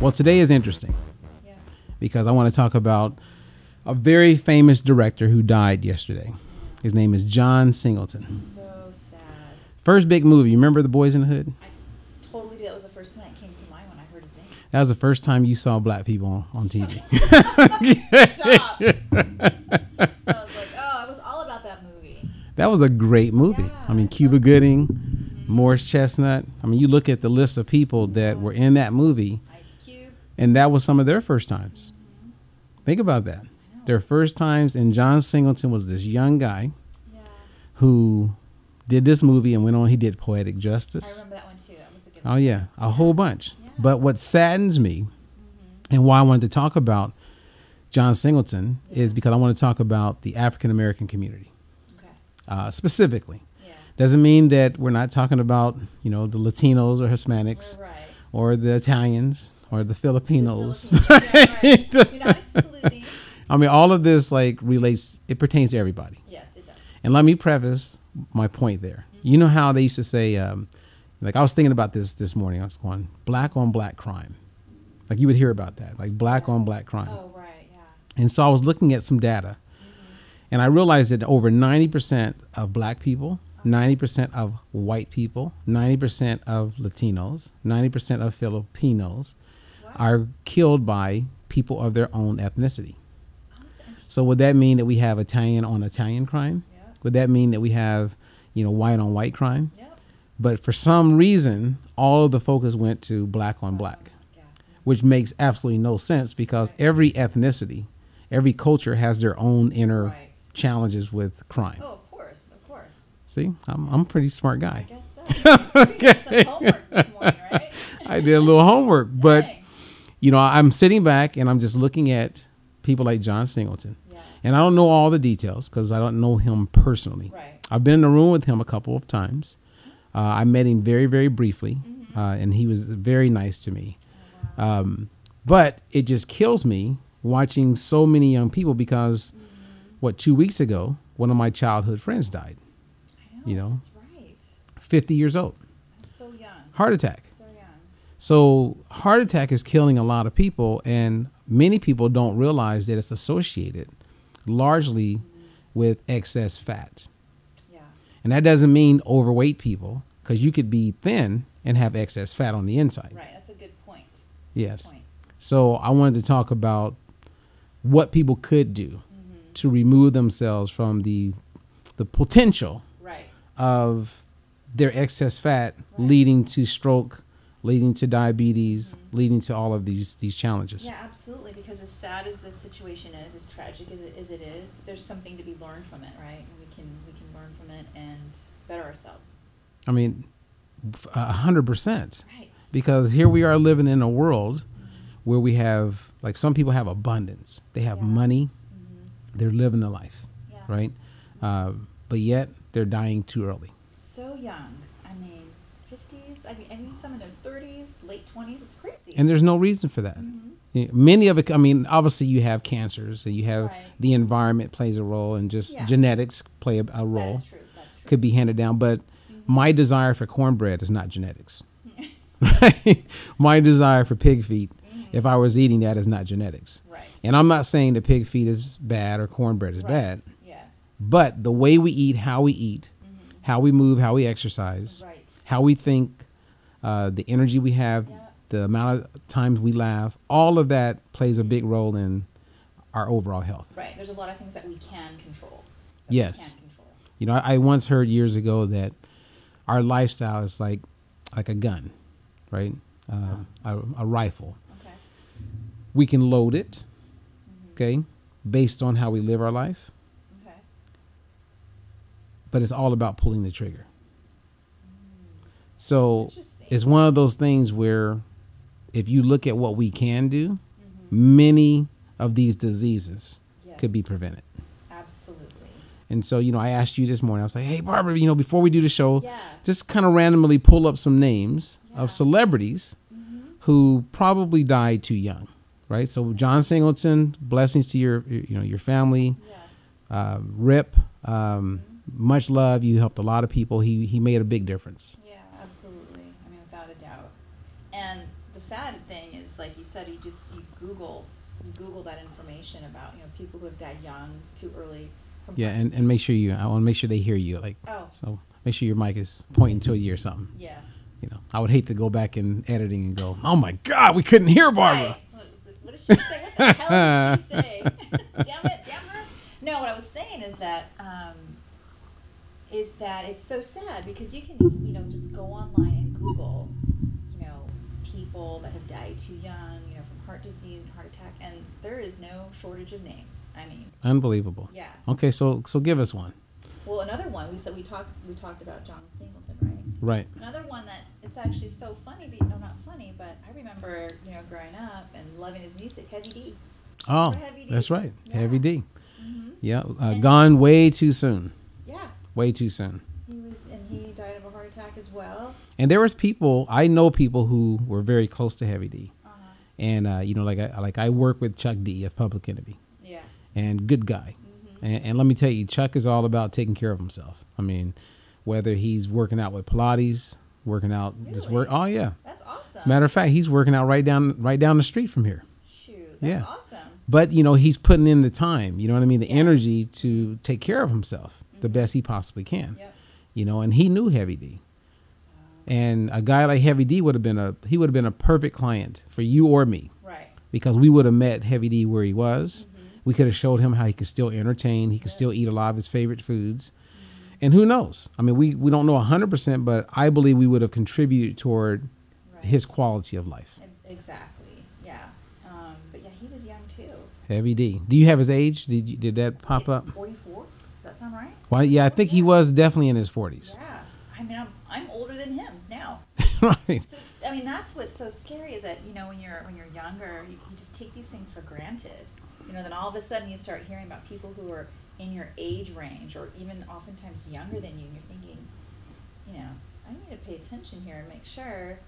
Well, today is interesting Yeah. because I want to talk about a very famous director who died yesterday. His name is John Singleton. So sad. First big movie. You remember The Boys in the Hood? I totally did. That was the first thing that came to mind when I heard his name. That was the first time you saw black people on, on TV. Stop was like, oh, I was all about that movie. That was a great movie. Yeah, I mean, Cuba Gooding, Morris Chestnut. I mean, you look at the list of people that were in that movie, and that was some of their first times. Think about that. Their first times, and John Singleton was this young guy Yeah. who did this movie and went on. He did Poetic I Justice. remember that one too. That was a good Oh yeah, a whole bunch. Yeah. But what saddens me, mm-hmm. and why I wanted to talk about John Singleton, is because I want to talk about the African American community. Uh, specifically. Yeah. Doesn't mean that we're not talking about you know the Latinos or Hispanics right. or the Italians or the Filipinos. Filipinos, yeah, right. I mean, all of this like relates. It pertains to everybody. Yes, it does. And let me preface my point there. You know how they used to say, um, like I was thinking about this this morning. I was going black on black crime. Like you would hear about that, like black on black crime. Oh, right. Yeah. And so I was looking at some data, and I realized that over ninety percent of black people, ninety percent of white people, ninety percent of Latinos, ninety percent of Filipinos Wow. are killed by people of their own ethnicity. Oh. So would that mean that we have Italian on Italian crime? Yep. Would that mean that we have, you know, white on white crime? Yep. But for some reason, all of the focus went to black on black, Yeah. which makes absolutely no sense because every ethnicity, every culture has their own inner Right. Challenges with crime. Oh, of course. Of course. See, I'm, I'm a pretty smart I guy. guess so. We did some homework this morning, right? I did a little homework, but Dang. you know, I'm sitting back and I'm just looking at people like John Singleton. Yeah. And I don't know all the details because I don't know him personally. Right. I've been in the room with him a couple of times. Uh, I met him very, very briefly, Mm-hmm. uh, and he was very nice to me. Oh, Um, but it just kills me watching so many young people because, Mm-hmm. What, two weeks ago, one of my childhood friends died, know. you know. That's right. 50 years old, I'm so young. heart attack. So young. So, heart attack is killing a lot of people, and many people don't realize that it's associated largely with excess fat. Yeah. And that doesn't mean overweight people, because you could be thin and have excess fat on the inside. Right. That's a good point. Yes. Point. So I wanted to talk about what people could do to remove themselves from the the potential Right. of their excess fat Right. leading to stroke, leading to diabetes, mm-hmm. leading to all of these these challenges. Yeah, absolutely. Because as sad as this situation is, as tragic as it, as it is, there's something to be learned from it, right? And we can we can learn from it and better ourselves. I mean, f- a hundred percent. Right. Because here we are living in a world mm-hmm. where we have like some people have abundance. They have Yeah. money. They're living the life, Yeah. right? Uh, but yet they're dying too early. So young. I mean, fifties. I mean, I mean, some in their thirties, late twenties. It's crazy. And there's no reason for that. Mhm. Many of it, I mean, obviously you have cancers and you have Right. the environment plays a role and just Yeah. genetics play a, a role, is true. That's true. could be handed down. But Mm-hmm. my desire for cornbread is not genetics. my desire for pig feet, if I was eating that, is not genetics. Right. And I'm not saying that pig feet is bad or cornbread is Right. bad, Yeah. but the way we eat, how we eat, how we move, how we exercise, Right. how we think, uh, the energy we have, Yeah. the amount of times we laugh, all of that plays a big role in our overall health. Right. There's a lot of things that we can control. Yes. can't control. You know, I, I once heard years ago that our lifestyle is like like a gun, right? Uh, a, a rifle. Okay. We can load it, Mm-hmm. Okay, based on how we live our life, Okay. but it's all about pulling the trigger. So it's one of those things where if you look at what we can do, Mm-hmm. many of these diseases Yes. could be prevented. Absolutely. And so, you know, I asked you this morning, I was like, hey, Barbara, you know, before we do the show, Yeah. just kind of randomly pull up some names Yeah. of celebrities Mm-hmm. who probably died too young, right? So John Singleton, blessings to your, you know, your family. Yes. Uh, Rip, um, much love. You helped a lot of people. He he made a big difference. Yeah, absolutely. I mean, without a doubt. And the sad thing is, like you said, you just you Google, you Google that information about you know people who have died young, too early. From Yeah, and, and make sure you. I want to make sure they hear you. Like Oh. so, make sure your mic is pointing to you or something. Yeah. You know, I would hate to go back in editing and go, "Oh my God, we couldn't hear Barbara." Right. What, what did she say? What the hell did she say? damn it, damn her. No, what I was saying is that um, is that it's so sad because you can you know just go online and Google, you know, people that have died too young, you know, from heart disease and heart attack, and there is no shortage of names. I mean, Unbelievable. yeah. Okay, so so give us one. Well, another one we said we talked we talked about John Singleton, right? Right. Another one that it's actually so funny, but no, not funny, but I remember you know growing up and loving his music, Heavy D. Oh, Heavy D? that's right. Yeah. Heavy D. Mm-hmm. Yeah, uh, gone way too soon. Yeah, Way too soon. he was, and he died of a heart attack as well. And there was people I know people who were very close to Heavy D, Uh-huh. and uh, you know, like I like I work with Chuck D of Public Enemy, Yeah. and good guy. Mm-hmm. And, and let me tell you, Chuck is all about taking care of himself. I mean, whether he's working out with Pilates, working out just work. Oh yeah. That's awesome. Matter of fact, he's working out right down right down the street from here. Shoot, that's Yeah. awesome. But you know, he's putting in the time. You know what I mean? The Yeah. energy to take care of himself the best he possibly can. Yep. You know, and he knew Heavy D. And a guy like Heavy D would have been a he would have been a perfect client for you or me Right. because we would have met Heavy D where he was. Mm-hmm. We could have showed him how he could still entertain. He could still eat a lot of his favorite foods. And who knows? I mean, we, we don't know 100%, but I believe we would have contributed toward Right. his quality of life. Exactly. Yeah. Um, but yeah, he was young too. Heavy D. Do you have his age? Did you, did that pop It's up? Forty-four. Does that sound right? Well, yeah, I think he was definitely in his 40s. Yeah. I mean, I'm I'm older than him now. right. So, I mean, that's what's so scary is that you know when you're when you're younger, you, you just take these things for granted. You know, then all of a sudden you start hearing about people who are in your age range or even oftentimes younger than you, and you're thinking, you know, I need to pay attention here and make sure,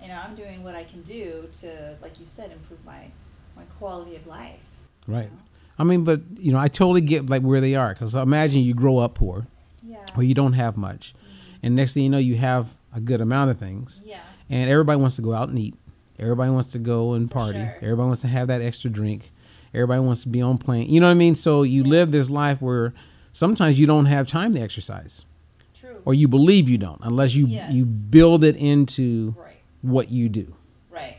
you know, I'm doing what I can do to, like you said, improve my my quality of life. you Right. know? I mean, but, you know, I totally get like where they are because imagine you grow up poor Yeah. or you don't have much. Mm-hmm. And next thing you know, you have a good amount of things. Yeah. and everybody wants to go out and eat. Everybody wants to go and party. sure. Everybody wants to have that extra drink. Everybody wants to be on plane. You know what I mean? So you live this life where sometimes you don't have time to exercise, True. or you believe you don't, unless you Yes. you build it into right. what you do. Right.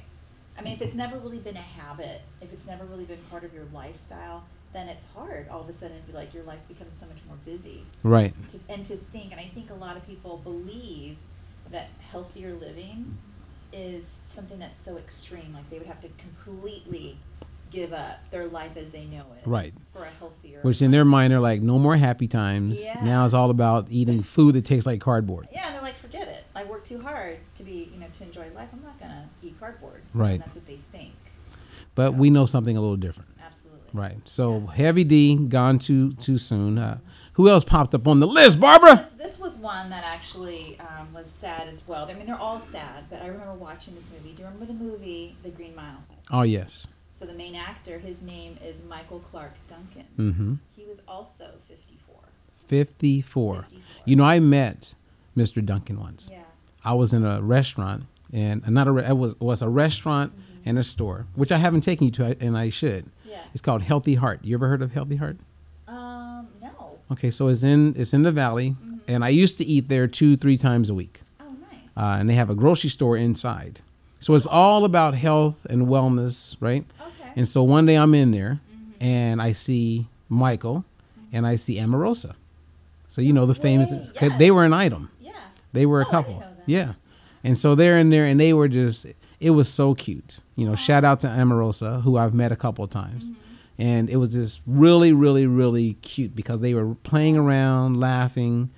I mean, if it's never really been a habit, if it's never really been part of your lifestyle, then it's hard all of a sudden to be like your life becomes so much more busy. Right. To, and to think, and I think a lot of people believe that healthier living is something that's so extreme. Like they would have to completely give up their life as they know it. Right. For a healthier. Which in their mind they're like, no more happy times. Yeah. Now it's all about eating food that tastes like cardboard. Yeah, and they're like, forget it. I work too hard to be, you know, to enjoy life. I'm not gonna eat cardboard. Right. And that's what they think. But we know something a little different. Absolutely. Right. So Heavy D gone too too soon. Uh, who else popped up on the list, Barbara? This, this was one that actually um, was sad as well. I mean, they're all sad, but I remember watching this movie. Do you remember the movie The Green Mile? Oh yes. So the main actor, his name is Michael Clarke Duncan. Mm-hmm. He was also 54. 54. 54. You know, I met Mr. Duncan once. Yeah. I was in a restaurant, and not a re- it was was a restaurant and a store, which I haven't taken you to, and I should. Yeah. It's called Healthy Heart. You ever heard of Healthy Heart? Um, no. Okay, so it's in it's in the valley, and I used to eat there two three times a week, Oh, nice. uh, and they have a grocery store inside. So it's all about health and wellness, right? And so one day I'm in there, and I see Michael, and I see Omarosa. So you know the famous. yes. They were an item. yeah. They were a Oh, I couple. didn't know that. Yeah. And so they're in there and they were just it was so cute. You know, shout out to Omarosa who I've met a couple of times. Mm-hmm. And it was just really, really, really cute because they were playing around, laughing,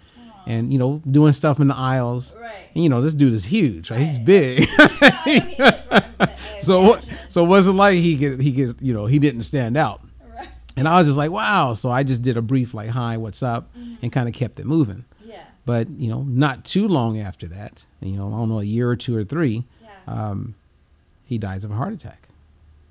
and you know, doing stuff in the aisles. Right. And you know, this dude is huge, right? He's big. No, I know he is, right? I- I so what so what's it like he could he could, you know, he didn't stand out. Right. And I was just like, wow. So I just did a brief like, hi, what's up? And kind of kept it moving. Yeah. But you know, not too long after that, you know, I don't know, a year or two or three, Yeah. um, he dies of a heart attack.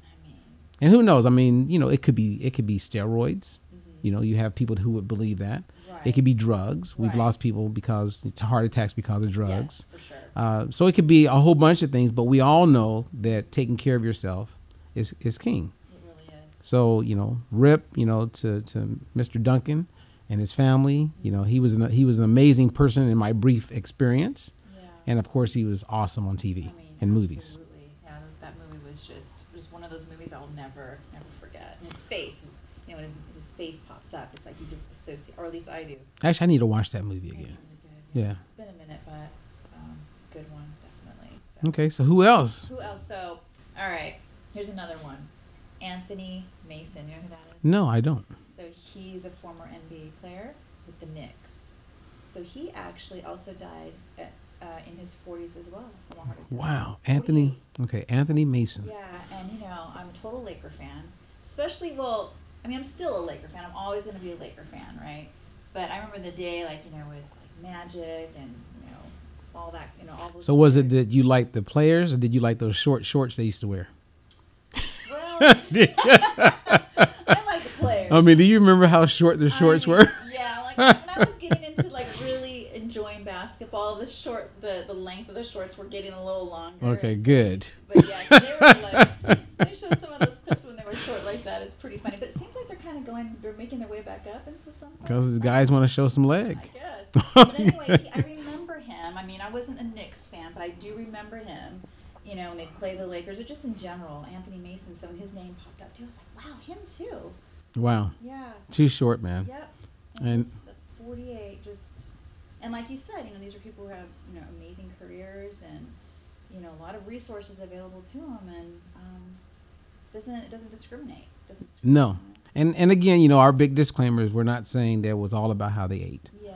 I mean, And who knows? I mean, you know, it could be it could be steroids. mhm. You know, you have people who would believe that. It could be drugs. We've Right. lost people because it's heart attacks because of drugs. Yes, sure. Uh, so it could be a whole bunch of things, but we all know that taking care of yourself is, is king. It really is. So you know, rip, you know, to, to Mr. Duncan and his family. You know, he was an, he was an amazing person in my brief experience, Yeah. and of course, he was awesome on TV I mean, and movies. Absolutely. Yeah, those, that movie was just just one of those movies I'll never never forget. And his face, you know, when his, his face pops up, it's like you just associate, or at least I do. Actually, I need to watch that movie again. really good. Yeah. It's been a minute, but um, good one definitely. So. Okay, so who else? Who else? So, all right. Here's another one. Anthony Mason. You know who that is? No, I don't. So he's a former NBA player with the Knicks. So he actually also died at, uh, in his 40s as well from a heart attack. Wow, Anthony. Okay, Anthony Mason. Yeah, and you know, I'm a total Laker fan. Especially, well, I mean, I'm still a Laker fan. I'm always going to be a Laker fan, right? But I remember the day, like, you know, with like Magic and, you know, all that, you know, all those. So was it that you liked the players, or did you like those short shorts they used to wear? Well, I like the players. I mean, do you remember how short the I shorts mean, were? Yeah, like when I was getting into like really enjoying basketball, the short, the the length of the shorts were getting a little longer. Okay, good. But yeah, they were like, they show some of those clips when they were short like that. It's pretty funny. But like they're making their way back up into some. point. Because the guys want to show some leg. I guess. But anyway, I remember him. I mean, I wasn't a Knicks fan, but I do remember him. You know, when they play the Lakers, or just in general, Anthony Mason. So when his name popped up too, I was like, wow, him too. Wow, Yeah. too short, man. Yep. And- And 48, just, and like you said, you know, these are people who have, you know, amazing careers and, you know, a lot of resources available to them and, um, doesn't, it doesn't discriminate. Doesn't discriminate. No. And and again, you know, our big disclaimer is we're not saying that it was all about how they ate. Yeah.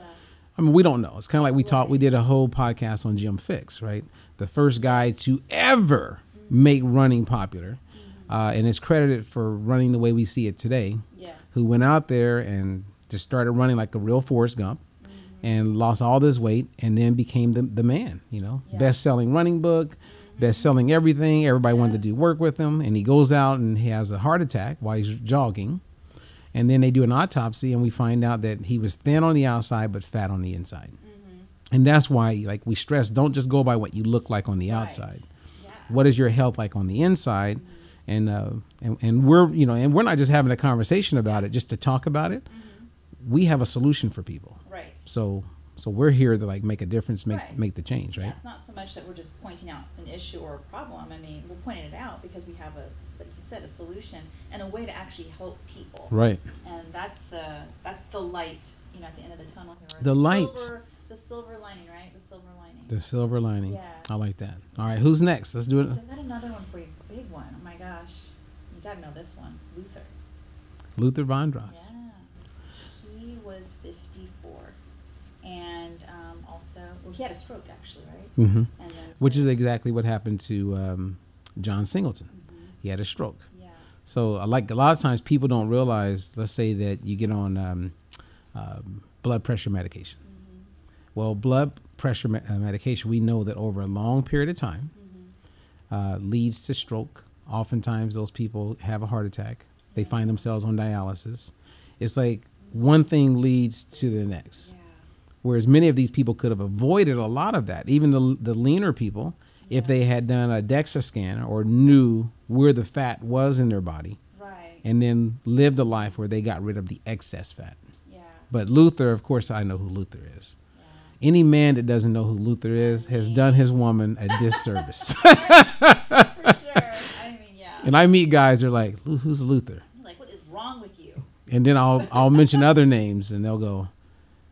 I mean, we don't know. It's kind of like we taught. We did a whole podcast on Jim Fixx, right? The first guy to ever make running popular, mm-hmm. uh, and is credited for running the way we see it today. Yeah. Who went out there and just started running like a real Forrest Gump, mm-hmm. and lost all this weight, and then became the the man. You know, Yeah. best selling running book, mm-hmm. best selling everything. Everybody wanted to do work with him, and he goes out and he has a heart attack while he's jogging. And then they do an autopsy, and we find out that he was thin on the outside but fat on the inside. Mm-hmm. And that's why, like we stress, don't just go by what you look like on the Right. outside. Yeah. What is your health like on the inside? Mm-hmm. And uh, and and we're you know, and we're not just having a conversation about it just to talk about it. Mm-hmm. We have a solution for people. Right. So so we're here to like make a difference, make Right. make the change, Yeah, right? it's not so much that we're just pointing out an issue or a problem. I mean, we're pointing it out because we have a, like you said, a solution and a way to actually help people. Right. And that's the that's the light, you know, at the end of the tunnel here. or The light. Silver, the silver lining, right? The silver lining. The silver lining. Yeah. I like that. All right, who's next? Let's do it. So I got another one for you, big one. Oh my gosh, you gotta know this one, Luther. Luther Vandross. Yeah, he was 54, and um, also, well, he had a stroke actually, right? hmm And then, Which is exactly what happened to um, John Singleton. Mhm. He had a stroke. yeah, So, uh, like a lot of times, people don't realize. Let's say that you get on um, um, blood pressure medication. hmm Well, blood pressure me- uh, medication, we know that over a long period of time hmm uh, leads to stroke. Oftentimes, those people have a heart attack. They find themselves on dialysis. It's like one thing leads to the next. yeah, Whereas many of these people could have avoided a lot of that. Even the, the leaner people, if they had done a DEXA scan or knew where the fat was in their body, right, and then lived a life where they got rid of the excess fat. yeah, But Luther, of course, I know who Luther is. yeah. Any man that doesn't know who Luther is has done his woman a disservice. For sure. I mean, yeah. and I meet guys, they're like, "Who's Luther?" I'm like, what is wrong with you? And then I'll I'll mention other names, and they'll go,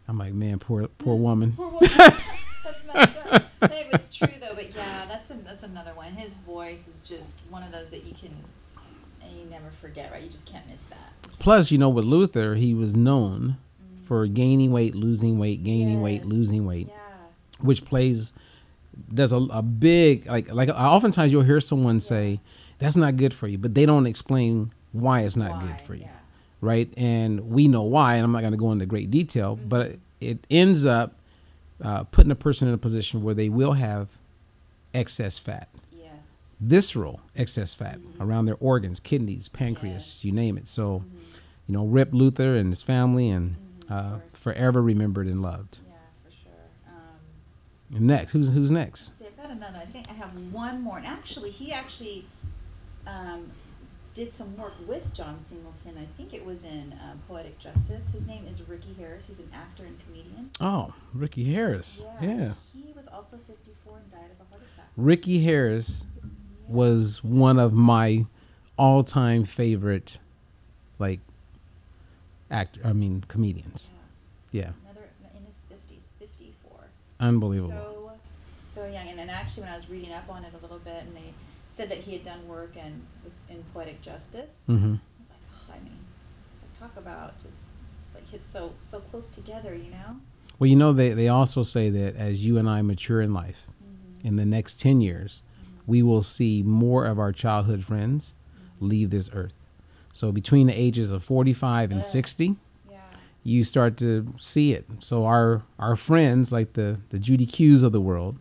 "I'm like, man, poor poor mm. woman." Poor woman. that's messed up. But it's true though. But yeah, that's a, that's another one. His voice is just one of those that you can and you never forget, right? You just can't miss that. Plus, you know, with Luther, he was known mm. for gaining weight, losing weight, gaining weight, losing weight, Yeah. which plays does a, a big like like oftentimes you'll hear someone say that's not good for you, but they don't explain why it's not good for you, yeah. Right? And we know why, and I'm not going to go into great detail, Mm-hmm. but it ends up uh, putting a person in a position where they will have excess fat, Yes. visceral excess fat around their organs, kidneys, pancreas, you name it. So, you know, Rip Luther and his family, and of uh, forever remembered and loved. Yeah, for sure. Um, And next, who's who's next? see, I've got another. I think I have one more. And actually, he actually um, did some work with John Singleton. I think it was in uh, Poetic Justice. His name is Ricky Harris. He's an actor and comedian. Oh, Ricky Harris. Yeah. He was also 54 and died of a heart attack. Ricky Harris was one of my all-time favorite, like, actor. I mean, comedians. Yeah. Yeah, Another in his 50s, 54. unbelievable. So, so young. And then actually, when I was reading up on it a little bit, and they said that he had done work in in poetic justice, hmm I was like, oh, I mean, like, talk about just like hits so so close together, you know? Well, you know, they they also say that as you and I mature in life, Mm-hmm. in the next ten years, we will see more of our childhood friends leave this earth. So between the ages of forty-five and Ugh. sixty. Yeah. you start to see it. So our our friends, like the the Judy Q's of the world,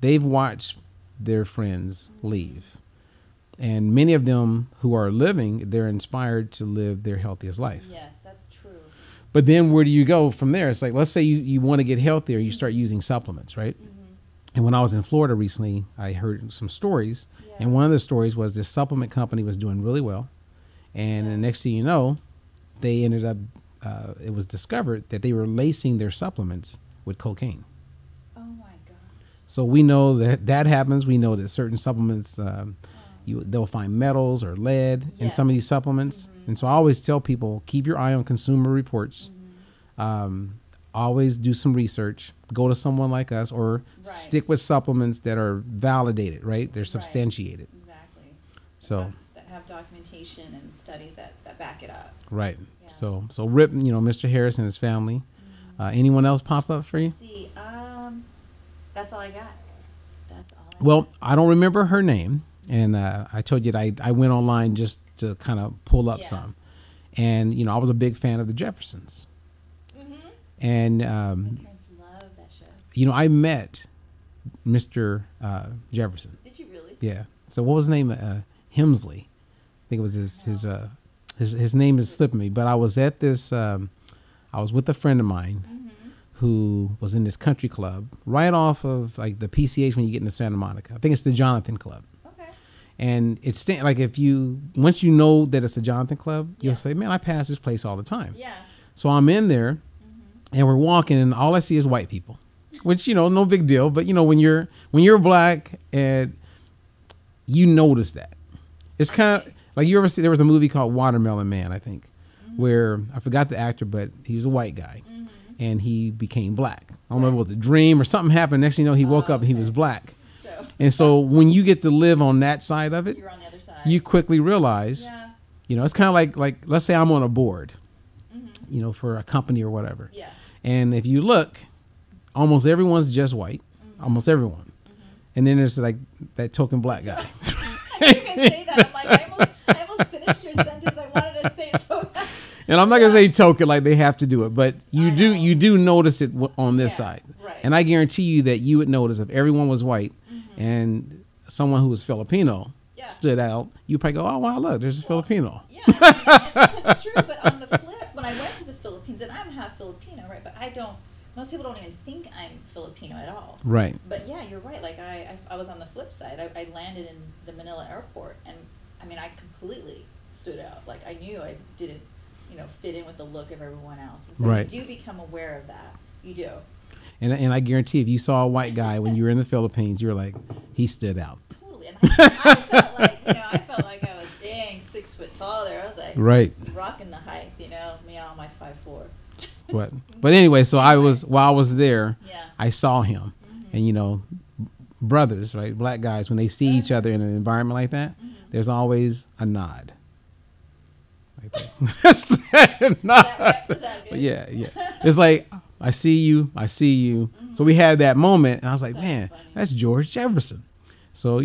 they've watched their friends leave, and many of them who are living, they're inspired to live their healthiest life. Yes, that's true. But then where do you go from there? It's like let's say you you want to get healthier, you start using supplements, right? Mm-hmm. And when I was in Florida recently, I heard some stories, and one of the stories was this supplement company was doing really well, and the next thing you know, they ended up. Uh, it was discovered that they were lacing their supplements with cocaine. So we know that that happens. We know that certain supplements, um, you they'll find metals or lead in some of these supplements. And so I always tell people keep your eye on consumer reports. Um, always do some research. Go to someone like us, or Right. stick with supplements that are validated. Right? They're Right. substantiated. Exactly. So Have- that have documentation and studies that, that back it up. right. Yeah. So so Rip, you know, Mr. Harris and his family. Uh, anyone else pop up for you? Let's see, that's all I got. That's all. I Well, I don't remember her name, and uh, I told you that I, I went online just to kind of pull up Yeah. some, and you know I was a big fan of the Jeffersons, Mm-hmm. and um, parents love that show. you know I met Mr. Uh, Jefferson. Did you really? Yeah. So what was his name? Uh, Hemsley. I think it was his his uh, his his name is slipping me, but I was at this. Um, I was with a friend of mine Mm-hmm. Who was in this country club right off of like the PCH when you get into Santa Monica. I think it's the Jonathan Club. Okay. And it's sta- like if you once you know that it's a Jonathan Club, you'll Yeah. say, "Man, I pass this place all the time." Yeah. So I'm in there, mm-hmm. and we're walking, and all I see is white people, which you know, no big deal. But you know, when you're when you're black, and you notice that, it's kind of like you ever see there was a movie called Watermelon Man, I think, mm-hmm. where I forgot the actor, but he was a white guy, mm-hmm. And he became black. I don't know if it was a dream or something happened. Next thing you know, he woke up and he was oh, black. So And so when you get to live on that side of it, you're on the other side. you quickly realize, Yeah. you know, it's kind of like like let's say I'm on a board, mm-hmm. you know, for a company or whatever. Yeah. And if you look, almost everyone's just white, mm-hmm. almost everyone. Mm-hmm. And then there's like that token black guy. I didn't say that. I'm like, I almost finished your sentence. I wanted to say it so bad. And I'm not gonna say token like they have to do it, but you do you do notice it on this Yeah, side. right. And I guarantee you that you would notice if everyone was white and someone who was Filipino Mm-hmm. Yeah. stood out, you probably go, oh wow, look, there's a Filipino. Yeah, it's true. But on the flip, when I went to the Philippines, and I'm half Filipino, right? But I don't. Most people don't even think I'm Filipino at all. Right. But yeah, you're right. Like I, I, I was on the flip side. I, I landed in the Manila airport, and I mean, I completely stood out. Like I knew I didn't, you know, fit in with the look of everyone else. And so Right. you do become aware of that. You do. And, and I guarantee if you saw a white guy when you were in the Philippines, you were like, he stood out. Totally. And I, I felt like, you know, I felt like I was dang six foot tall there. I was like Right. rocking the height, you know, me on my five four. But but anyway, so I was while I was there, Yeah. I saw him, mm-hmm. and you know, brothers, right, black guys, when they see each uh-huh. other in an environment like that, mm-hmm. there's always a nod. Like that. That's a. That, that So yeah, yeah. It's like I see you, I see you. So we had that moment, and I was like, That's man, funny. that's George Jefferson. So.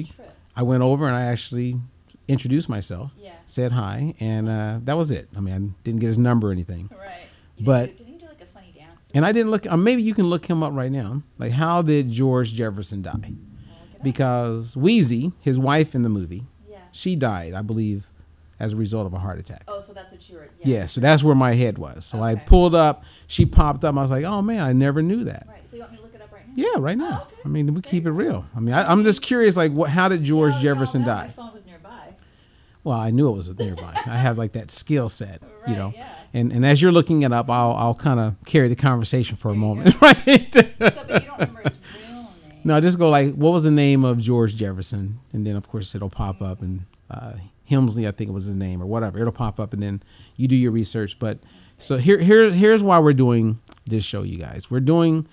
I went over and I actually introduced myself, Yeah. said hi, and uh, that was it. I mean, I didn't get his number or anything. Right. You But- didn't do, do like a funny dance? And I didn't look. Uh, maybe you can look him up right now. Like, how did George Jefferson die? Well, look it up. Because Weezy, his wife in the movie, yeah. she died, I believe, as a result of a heart attack. Oh, so that's what you were. Yeah, so that's where my head was. So I pulled up, she popped up. I was like, oh man, I never knew that. Right. So you want me to look it up right now? Yeah, right now. Oh, okay. I mean, we keep it real. I mean, I, I'm just curious, like, what? How did George No, Jefferson no, die? My phone was nearby. Well, I knew it was nearby. I have like that skill set, you know. yeah. And and as you're looking it up, I'll I'll kind of carry the conversation for a There you moment, right? So, but you don't remember his real no, just go like, what was the name of George Jefferson? And then of course it'll pop up, and uh, Hemsley, I think it was his name or whatever. It'll pop up, and then you do your research. But so here here here's why we're doing this show, you guys. We're doing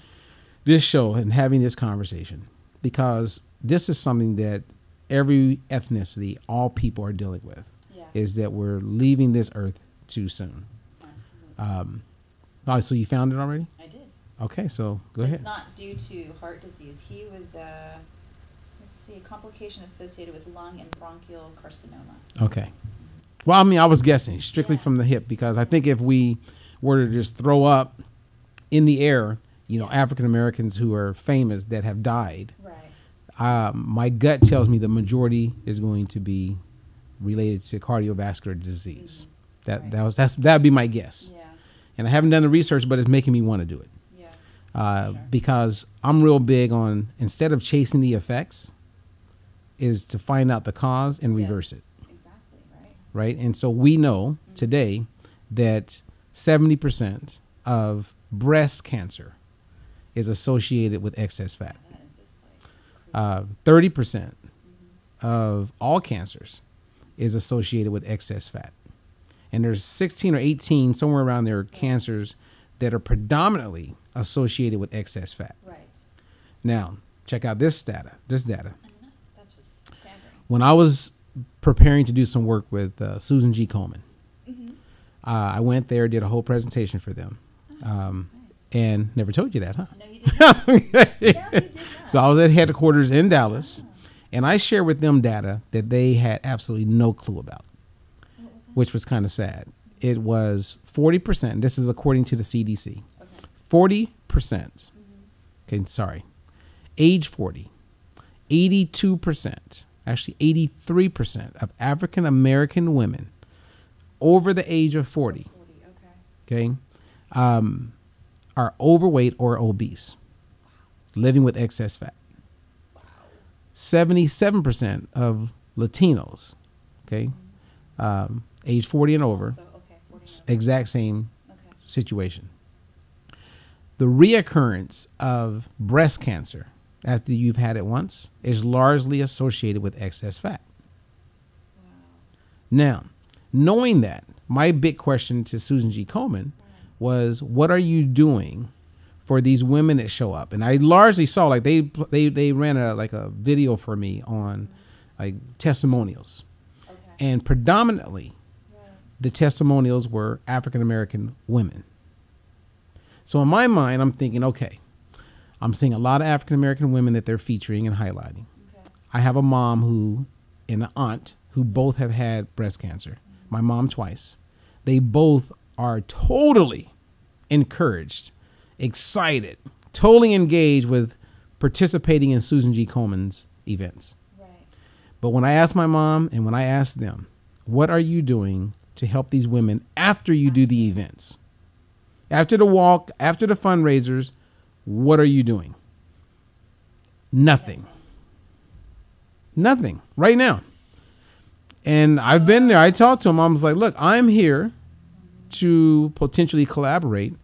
this show and having this conversation because this is something that every ethnicity, all people are dealing with. Yeah. Is that we're leaving this earth too soon. Absolutely. Um, oh, so you found it already? I did. Okay, so go It's ahead. It's not due to heart disease. He was, uh, see, a complication associated with lung and bronchial carcinoma. Okay. Well, I mean, I was guessing strictly Yeah. from the hip because I think if we were to just throw up in the air, you know, African Americans who are famous that have died, Right. um, my gut tells me the majority is going to be related to cardiovascular disease. That Right. that was that's that'd be my guess. Yeah. And I haven't done the research, but it's making me want to do it. Yeah. uh, Sure. because I'm real big on instead of chasing the effects, is to find out the cause and Yeah. reverse it, Exactly. Right. right? And so we know today that 70% of breast cancer is associated with excess fat. That is just like. Uh, 30% of all cancers is associated with excess fat. And there's 16 or 18, somewhere around there, cancers that are predominantly associated with excess fat. Right. Now, check out this data. This data. I mean, that, that's just staggering. When I was preparing to do some work with uh, Susan G. Komen, Mm-hmm. uh, I went there, did a whole presentation for them, um, Nice. and never told you that, huh? No, you did not. no, you did not. So I was at headquarters in Dallas, and I shared with them data that they had absolutely no clue about, was which was kind of sad. It was 40%, this is according to the CDC, Okay. 40%, okay, sorry, age 40, 82%, actually 83% of African American women over the age of 40, 40. Okay. okay, um, are overweight or obese, living with excess fat. 77% of Latinos, okay, um, age 40 and over, So okay. 40 s- and exact same. Situation. The reoccurrence of breast cancer after you've had it once is largely associated with excess fat. Wow. Now, knowing that, my big question to Susan G. Komen was, "What are you doing for these women that show up?" And I largely saw like they they they ran a like a video for me on like testimonials, Okay. and predominantly Right. the testimonials were African American women. So in my mind, I'm thinking, okay, I'm seeing a lot of African American women that they're featuring and highlighting. Okay. I have a mom who and an aunt who both have had breast cancer. My mom twice. They both are totally encouraged, excited, totally engaged with participating in Susan G. Komen's events. Right. But when I asked my mom and when I asked them, what are you doing to help these women after you do the events? After the walk, after the fundraisers, what are you doing? Nothing. Nothing right now. And I've been there. I talked to him. I was like, look, I'm here to potentially collaborate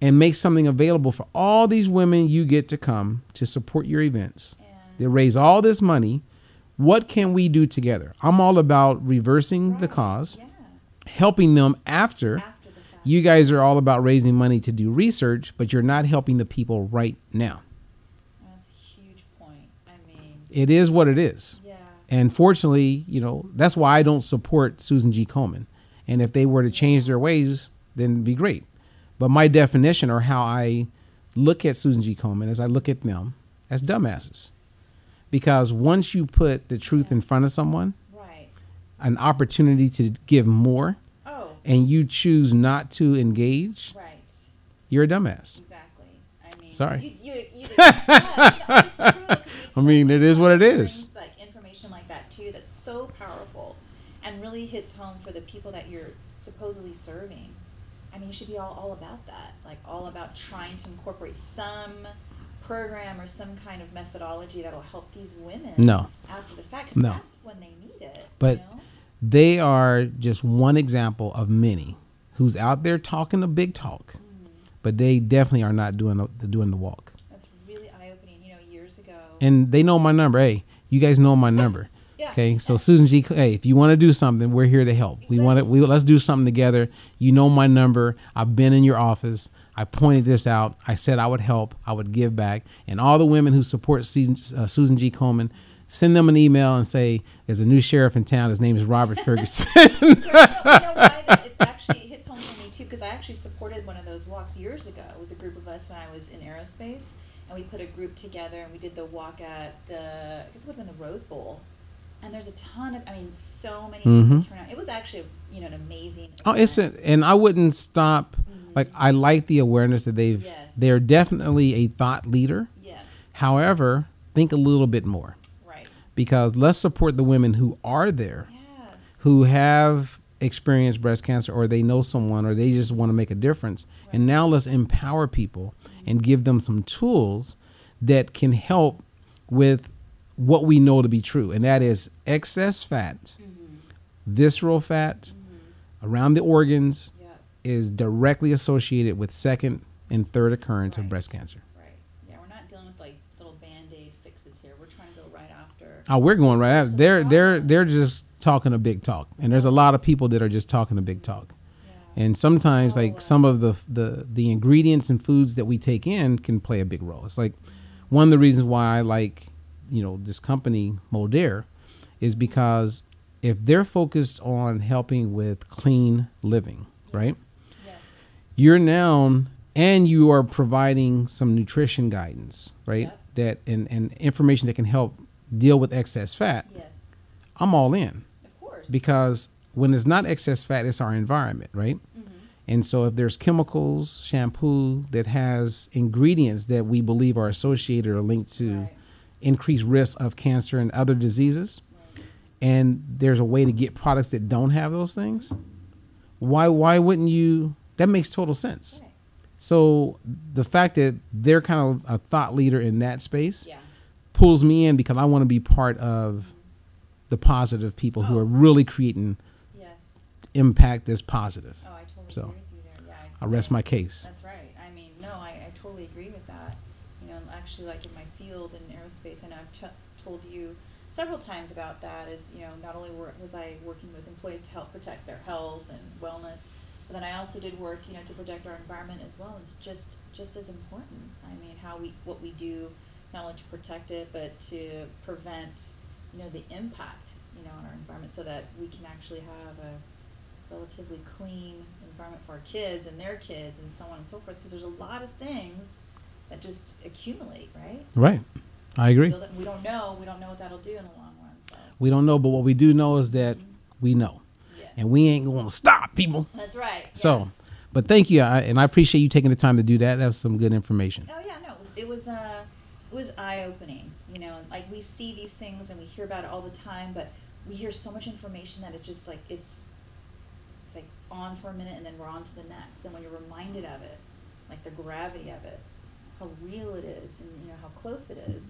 and make something available for all these women you get to come to support your events. They raise all this money. What can we do together? I'm all about reversing the cause, Yeah. helping them after. After. You guys are all about raising money to do research, but you're not helping the people right now. That's a huge point. I mean. It is what it is. Yeah. And fortunately, you know, that's why I don't support Susan G. Komen. And if they were to change their ways, then it'd be great. But my definition or how I look at Susan G. Komen is I look at them as dumbasses. Because once you put the truth in front of someone, Right. an opportunity to give more. And you choose not to engage, Right. you're a dumbass. Exactly. I mean. Sorry. You, you, you, yeah, it's true, I mean, it is what it is. brings, Like information like that too, that's so powerful, and really hits home for the people that you're supposedly serving. I mean, you should be all, all about that, like all about trying to incorporate some program or some kind of methodology that'll help these women No. after the fact. No. that's when they need it. But you know? They are just one example of many who's out there talking the big talk, but they definitely are not doing the, doing the walk. that's really eye opening. You know, years ago. And they know my number. Hey, you guys know my number. Yeah. Okay, so Susan G. Hey, if you want to do something, we're here to help. We want to. We let's do something together. You know my number. I've been in your office. I pointed this out. I said I would help. I would give back. And all the women who support Susan, uh, Susan G. Coleman, send them an email and say there's a new sheriff in town. His name is Robert Ferguson. So, you know, you know why that it's actually it hits home for me too because I actually supported one of those walks years ago. It was a group of us when I was in aerospace, and we put a group together and we did the walk at the I guess it would have been the Rose Bowl. And there's a ton of I mean, so many mm-hmm. people turn out. It was actually you know an amazing. Oh, it's a, and I wouldn't stop. Like I like the awareness that they've. Yes. They're definitely a thought leader. yes, However, think a little bit more. Because let's support the women who are there, Yes. who have experienced breast cancer, or they know someone, or they just want to make a difference. And now let's empower people and give them some tools that can help with what we know to be true, and that is excess fat, mm-hmm. visceral fat mm-hmm. around the organs is directly associated with second and third occurrence of breast cancer. Right. Yeah, we're not dealing with like little band aid fixes here. We're trying to go right after. Oh, we're going right after. They're they're they're just talking a big talk, and there's a lot of people that are just talking a big talk. Yeah. And sometimes, Oh, like wow. some of the the the ingredients and foods that we take in can play a big role. It's like one of the reasons why I like you know this company Modere is because if they're focused on helping with clean living, right? Yes. You're now and you are providing some nutrition guidance, right? Yep. That and, and information that can help deal with excess fat. Yes. I'm all in Of course. because when it's not excess fat, it's our environment, right? Mm-hmm. And so if there's chemicals, shampoo that has ingredients that we believe are associated or linked to Right. increased risk of cancer and other diseases, Right. and there's a way to get products that don't have those things, why why wouldn't you? That makes total sense. Right. So the fact that they're kind of a thought leader in that space Yeah. Pulls me in because I want to be part of the positive people who Oh. are really creating Yes. impact that's positive. Oh, I totally So, agree with you there. Yeah. I rest my case. That's right. I mean, no, I, I totally agree with that. You know, actually, like in my field in aerospace, and I've told you several times about that. Is you know, not only were, was I working with employees to help protect their health and wellness, but then I also did work, you know, to protect our environment as well. It's just just as important. I mean, how we what we do, not only to protect it, but to prevent, you know, the impact, you know, on our environment, so that we can actually have a relatively clean environment for our kids and their kids and so on and so forth because there's a lot of things that just accumulate right Right. I agree. We don't know we don't know what that'll do in the long run so We don't know, but what we do know is that we know. yeah And we ain't going to stop, people. that's right yeah. So, but thank you. I, and I appreciate you taking the time to do that. That was some good information. oh yeah no it was it was uh was eye opening you know like we see these things and we hear about it all the time but we hear so much information that it just like it's it's like on for a minute and then we're on to the next and when you're reminded of it like the gravity of it how real it is and you know how close it is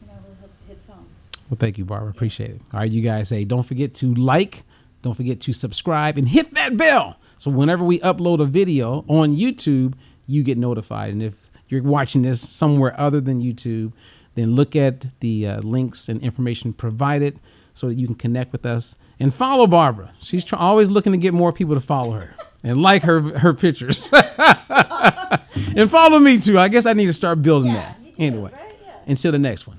you know it really hits, hits home Well, thank you, Barbara. Appreciate it. All right, you guys. Hey, don't forget to like, don't forget to subscribe, and hit that bell. So whenever we upload a video on YouTube, you get notified. And if you're watching this somewhere other than YouTube, then look at the uh, links and information provided so that you can connect with us and follow Barbara. She's always looking to get more people to follow her and like her her pictures. and follow me too. I guess I need to start building Yeah, that. Anyway, right? Yeah. until the next one.